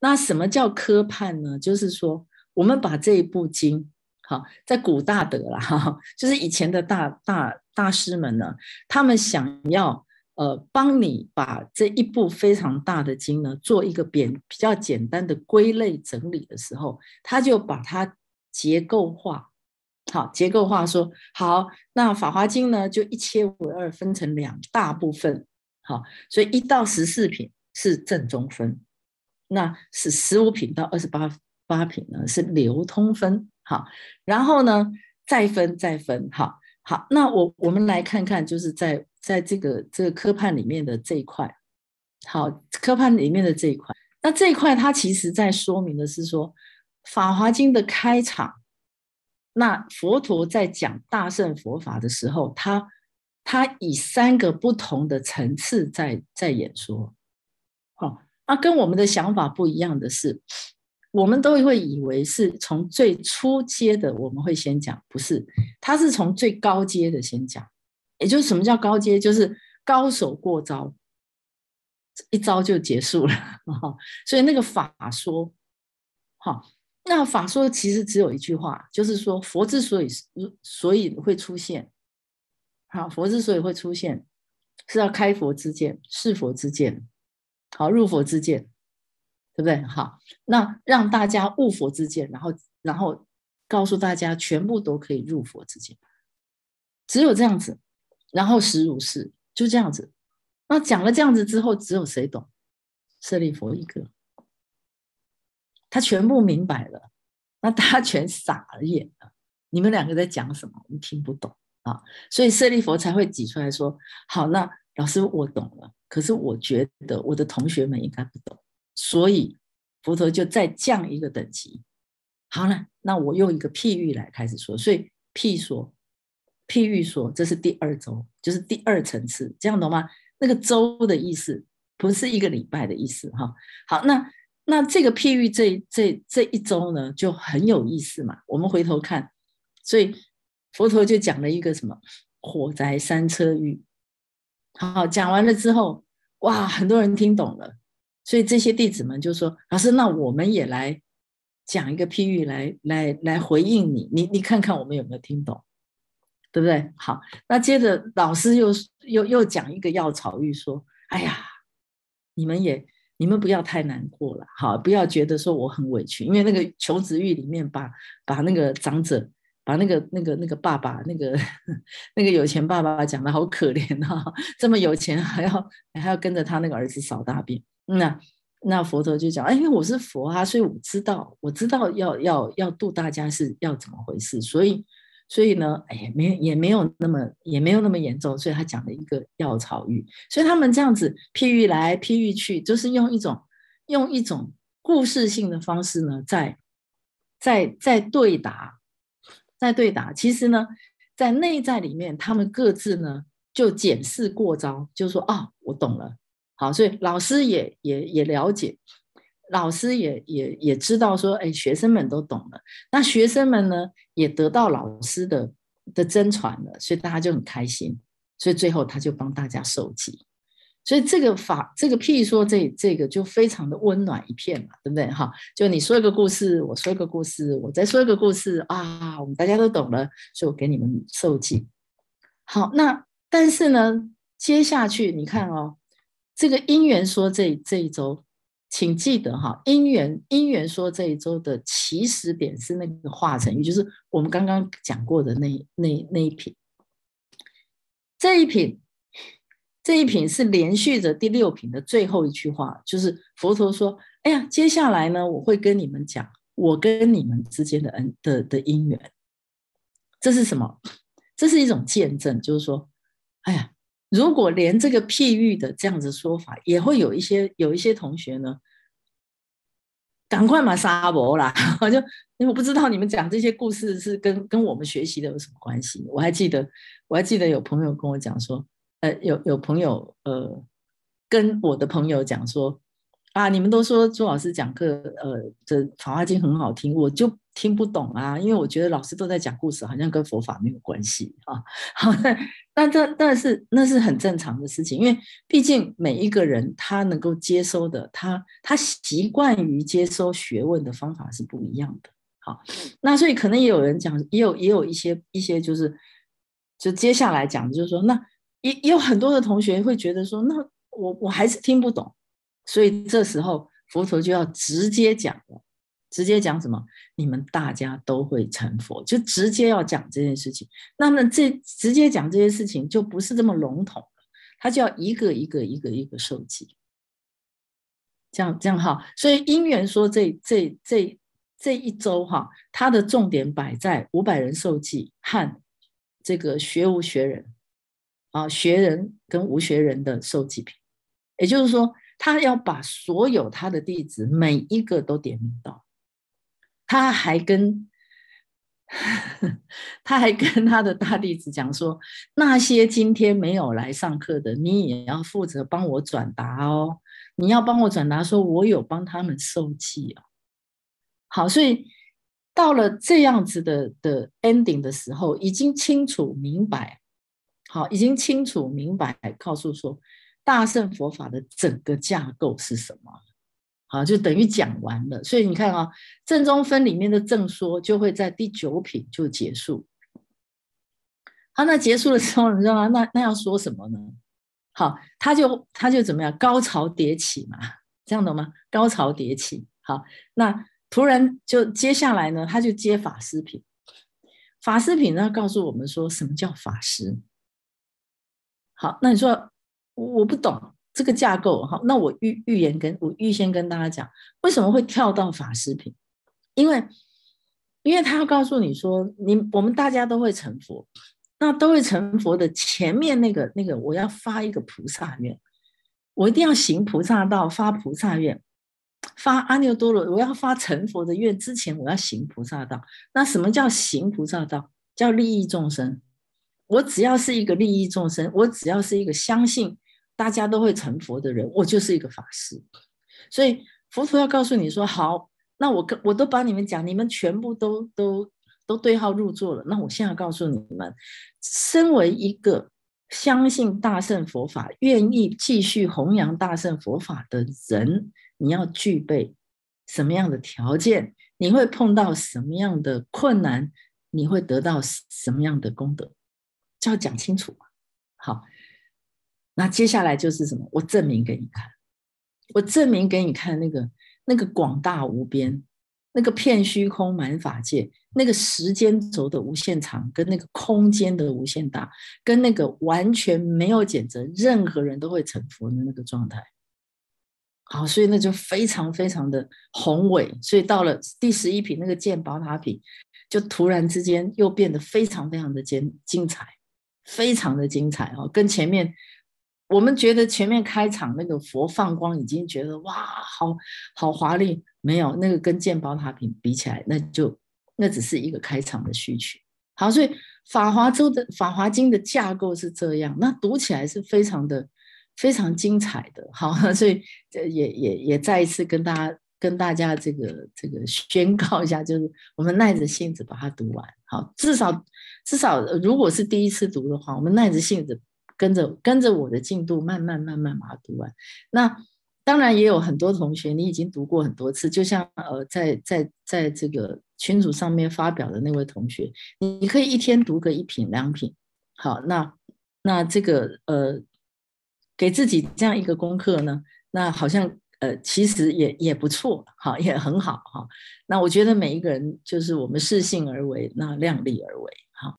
那什么叫科判呢？就是说，我们把这一部经，好，在古大德啦，哈，就是以前的大大大师们呢，他们想要呃帮你把这一部非常大的经呢，做一个简比较简单的归类整理的时候，他就把它结构化，好，结构化说，好，那《法华经》呢，就一切为二，分成两大部分，好，所以一到十四品是正中分。那是十五品到二十八八品呢，是流通分，好，然后呢再分再分，好好，那我我们来看看，就是在在这个这个科判里面的这一块，好，科判里面的这一块，那这一块它其实在说明的是说，《法华经》的开场，那佛陀在讲大圣佛法的时候，他他以三个不同的层次在在演说，好。那跟我们的想法不一样的是，我们都会以为是从最初阶的我们会先讲，不是，他是从最高阶的先讲。也就是什么叫高阶，就是高手过招，一招就结束了。所以那个法说，好，那法说其实只有一句话，就是说佛之所以所以会出现，好，佛之所以会出现，是要开佛之见，是佛之见。好，入佛之见，对不对？好，那让大家悟佛之见，然后，然后告诉大家，全部都可以入佛之见，只有这样子。然后实如是，就这样子。那讲了这样子之后，只有谁懂？舍利佛一个，他全部明白了，那他全傻了眼了。你们两个在讲什么？我们听不懂啊，所以舍利佛才会挤出来说：“好，那老师我懂了。”可是我觉得我的同学们应该不懂，所以佛陀就再降一个等级。好了，那我用一个譬喻来开始说。所以譬说，譬喻说，这是第二周，就是第二层次，这样懂吗？那个周的意思不是一个礼拜的意思哈。好，那那这个譬喻这这这一周呢，就很有意思嘛。我们回头看，所以佛陀就讲了一个什么火灾三车喻。好，讲完了之后，哇，很多人听懂了，所以这些弟子们就说：“老师，那我们也来讲一个譬喻，来来来回应你，你你看看我们有没有听懂，对不对？”好，那接着老师又又又讲一个药草喻，说：“哎呀，你们也你们不要太难过了，好，不要觉得说我很委屈，因为那个求子喻里面把把那个长者。”把那个、那个、那个爸爸，那个、那个有钱爸爸讲的好可怜啊！这么有钱，还要还要跟着他那个儿子扫大便。那那佛陀就讲，哎，因为我是佛啊，所以我知道，我知道要要要度大家是要怎么回事。所以所以呢，哎，没也没有那么也没有那么严重。所以他讲了一个药草喻。所以他们这样子譬喻来譬喻去，就是用一种用一种故事性的方式呢，在在在对答。在对打，其实呢，在内在里面，他们各自呢就检视过招，就说啊，我懂了。好，所以老师也也也了解，老师也也也知道说，哎，学生们都懂了。那学生们呢，也得到老师的的真传了，所以大家就很开心。所以最后他就帮大家受记。所以这个法，这个譬如说，这这个就非常的温暖一片嘛，对不对？哈，就你说一个故事，我说一个故事，我再说一个故事啊，我们大家都懂了，所以我给你们受记。好，那但是呢，接下去你看哦，这个因缘说这这一周，请记得哈，因缘因缘说这一周的起始点是那个化成语，就是我们刚刚讲过的那那那一品，这一品。这一品是连续着第六品的最后一句话，就是佛陀说：“哎呀，接下来呢，我会跟你们讲我跟你们之间的恩的的因缘。这是什么？这是一种见证，就是说，哎呀，如果连这个譬喻的这样子说法，也会有一些有一些同学呢，赶快嘛杀伯啦！我 就因为我不知道你们讲这些故事是跟跟我们学习的有什么关系。我还记得，我还记得有朋友跟我讲说。呃，有有朋友呃，跟我的朋友讲说啊，你们都说朱老师讲课，呃，这《法华经》很好听，我就听不懂啊，因为我觉得老师都在讲故事，好像跟佛法没有关系啊。好，那那这但是那是很正常的事情，因为毕竟每一个人他能够接收的，他他习惯于接收学问的方法是不一样的。好，那所以可能也有人讲，也有也有一些一些就是，就接下来讲就是说，那也也有很多的同学会觉得说，那我我还是听不懂，所以这时候佛陀就要直接讲了。直接讲什么？你们大家都会成佛，就直接要讲这件事情。那么这直接讲这些事情就不是这么笼统他就要一个一个一个一个受记。这样这样哈。所以因缘说这这这这一周哈，它的重点摆在五百人受记和这个学无学人啊，学人跟无学人的受记品，也就是说，他要把所有他的弟子每一个都点名到。他还跟，他还跟他的大弟子讲说，那些今天没有来上课的，你也要负责帮我转达哦。你要帮我转达，说我有帮他们受气哦。好，所以到了这样子的的 ending 的时候，已经清楚明白，好，已经清楚明白，告诉说大乘佛法的整个架构是什么。好，就等于讲完了。所以你看啊，正中分里面的正说就会在第九品就结束。好，那结束的时候，你知道吗？那那要说什么呢？好，他就他就怎么样？高潮迭起嘛，这样懂吗？高潮迭起。好，那突然就接下来呢，他就接法师品。法师品呢，告诉我们说什么叫法师。好，那你说我不懂。这个架构哈，那我预预言跟我预先跟大家讲，为什么会跳到法师品？因为，因为他要告诉你说，你我们大家都会成佛，那都会成佛的前面那个那个，我要发一个菩萨愿，我一定要行菩萨道，发菩萨愿，发阿耨多罗，我要发成佛的愿之前，我要行菩萨道。那什么叫行菩萨道？叫利益众生。我只要是一个利益众生，我只要是一个相信。大家都会成佛的人，我就是一个法师，所以佛陀要告诉你说：好，那我跟我都把你们讲，你们全部都都都对号入座了。那我现在告诉你们，身为一个相信大圣佛法、愿意继续弘扬大圣佛法的人，你要具备什么样的条件？你会碰到什么样的困难？你会得到什么样的功德？就要讲清楚嘛。好。那接下来就是什么？我证明给你看，我证明给你看，那个那个广大无边，那个片虚空满法界，那个时间轴的无限长，跟那个空间的无限大，跟那个完全没有减则，任何人都会成佛的那个状态。好，所以那就非常非常的宏伟。所以到了第十一品那个建宝塔品，就突然之间又变得非常非常的精精彩，非常的精彩哦，跟前面。我们觉得前面开场那个佛放光已经觉得哇，好好华丽，没有那个跟鉴宝塔品比起来，那就那只是一个开场的序曲。好，所以《法华周》的《法华经》的架构是这样，那读起来是非常的非常精彩的。好，所以也也也再一次跟大家跟大家这个这个宣告一下，就是我们耐着性子把它读完。好，至少至少如果是第一次读的话，我们耐着性子。跟着跟着我的进度，慢慢慢慢把它读完。那当然也有很多同学，你已经读过很多次，就像呃，在在在这个群组上面发表的那位同学，你可以一天读个一品两品。好，那那这个呃，给自己这样一个功课呢，那好像呃，其实也也不错，哈，也很好哈。那我觉得每一个人就是我们适性而为，那量力而为。